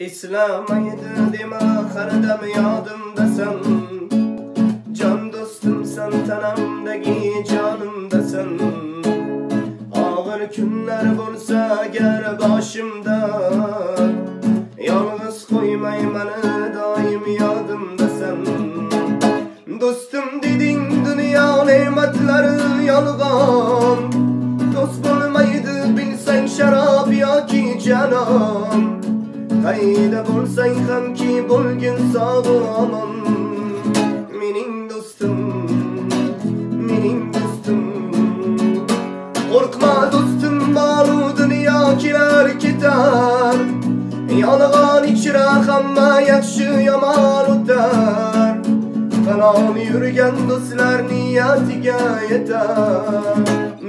İslamaydı deme hardam yadımdasan Can dostum sen tanamdaki canımdasan Ağır günler bolsa gel başımda. Yalnız koymay beni daim yadımdasan Dostum dedin dünya nimetleri yalgan. Dost bulmaydı bilsen şarap ya ki canım qayda bolsang hamki bo'lgin sog'u omon. Mening do'stim mening do'stim. Qo'rqma do'stim boru dunyo kelar ketar. Yolg'on ichra hamma yaxshi yomon o'tar. Falon yurgan do'stlar niyatiga yetar.